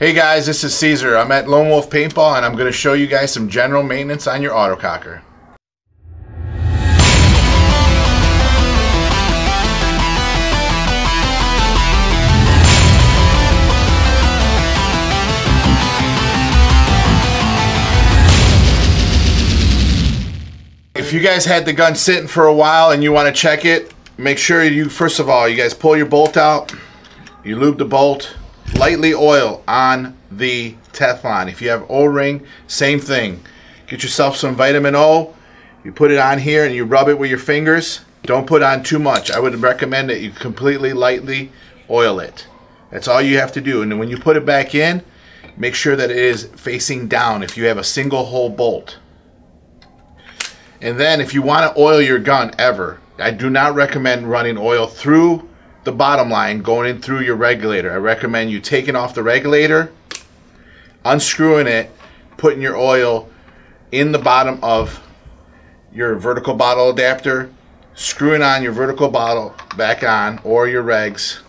Hey guys, this is Cesare. I'm at Lone Wolf Paintball and I'm going to show you guys some general maintenance on your autococker. If you guys had the gun sitting for a while and you want to check it, make sure you, first of all, you guys pull your bolt out, you lube the bolt, lightly oil on the Teflon. If you have O-ring, same thing. Get yourself some vitamin O, you put it on here and you rub it with your fingers. Don't put on too much. I would recommend that you completely lightly oil it. That's all you have to do. And when you put it back in, make sure that it is facing down if you have a single hole bolt. And then if you want to oil your gun ever, I do not recommend running oil through the bottom line going in through your regulator. I recommend you taking off the regulator, unscrewing it, putting your oil in the bottom of your vertical bottle adapter, screwing on your vertical bottle back on or your regs.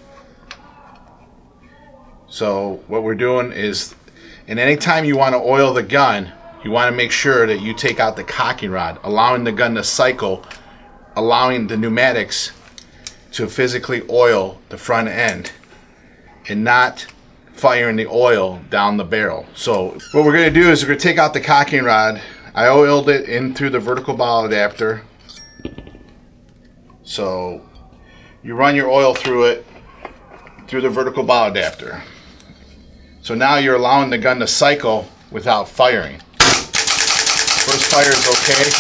So what we're doing is, and anytime you want to oil the gun, you want to make sure that you take out the cocking rod, allowing the gun to cycle, allowing the pneumatics to physically oil the front end and not firing the oil down the barrel. So what we're going to do is we're going to take out the cocking rod. I oiled it in through the vertical ball adapter. So you run your oil through it through the vertical ball adapter. So now you're allowing the gun to cycle without firing. First fire is okay,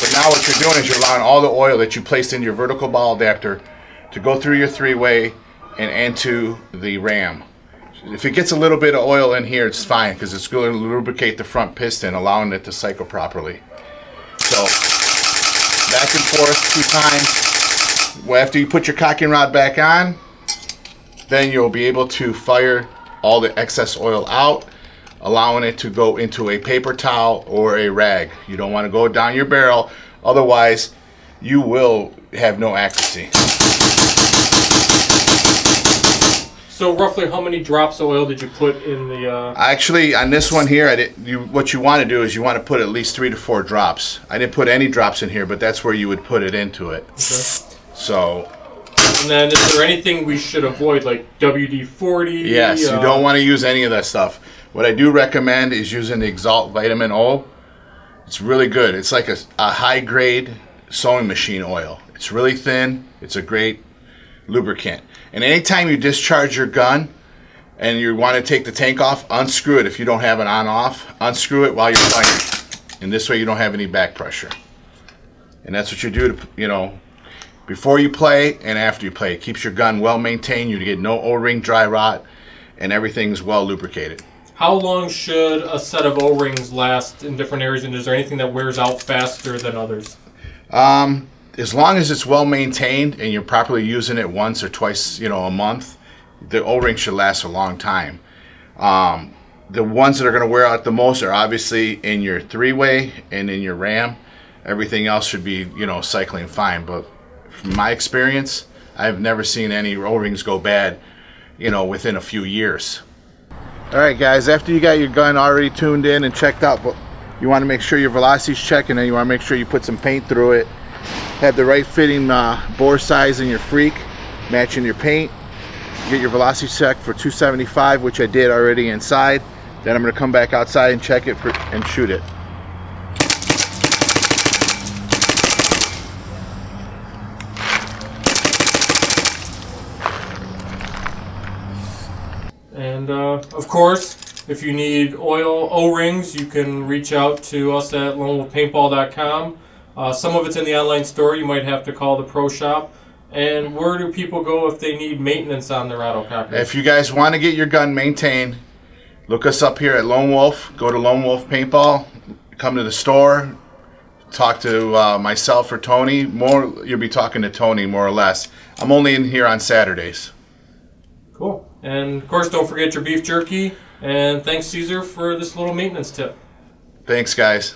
but now what you're doing is you're allowing all the oil that you placed in your vertical ball adapter to go through your three-way and into the ram. If it gets a little bit of oil in here, it's fine because it's going to lubricate the front piston, allowing it to cycle properly. So back and forth two times. Well, after you put your cocking rod back on, then you'll be able to fire all the excess oil out allowing it to go into a paper towel or a rag. You don't want to go down your barrel, otherwise you will have no accuracy. So roughly how many drops of oil did you put in the... Uh... Actually, on this one here, I did, you, what you want to do is you want to put at least three to four drops. I didn't put any drops in here, but that's where you would put it into it. Okay. So and then is there anything we should avoid, like WD-40? Yes, uh, you don't want to use any of that stuff. What I do recommend is using the Exalt Vitamin O. It's really good. It's like a, a high-grade sewing machine oil. It's really thin. It's a great lubricant. And anytime you discharge your gun and you want to take the tank off, unscrew it if you don't have it on-off. Unscrew it while you're firing. And this way you don't have any back pressure. And that's what you do to, you know, before you play and after you play. It keeps your gun well maintained. You get no O-ring dry rot and everything's well lubricated. How long should a set of O-rings last in different areas and is there anything that wears out faster than others? Um, as long as it's well maintained and you're properly using it once or twice, you know, a month, the O-ring should last a long time. Um, the ones that are going to wear out the most are obviously in your three-way and in your RAM. Everything else should be, you know, cycling fine. But from my experience, I've never seen any O-rings go bad, you know, within a few years. All right, guys, after you got your gun already tuned in and checked out, you want to make sure your velocity's checking and you want to make sure you put some paint through it. Have the right fitting uh, bore size in your freak, matching your paint. Get your velocity check for 275, which I did already inside. Then I'm going to come back outside and check it for, and shoot it. And uh, of course, if you need oil O-rings, you can reach out to us at lonewolfpaintball.com. Uh, some of it's in the online store. You might have to call the pro shop. And where do people go if they need maintenance on their auto autococker? If you guys want to get your gun maintained, look us up here at Lone Wolf. Go to Lone Wolf Paintball. Come to the store. Talk to uh, myself or Tony. More, you'll be talking to Tony more or less. I'm only in here on Saturdays. Cool. And of course, don't forget your beef jerky. And thanks, Cesare, for this little maintenance tip. Thanks, guys.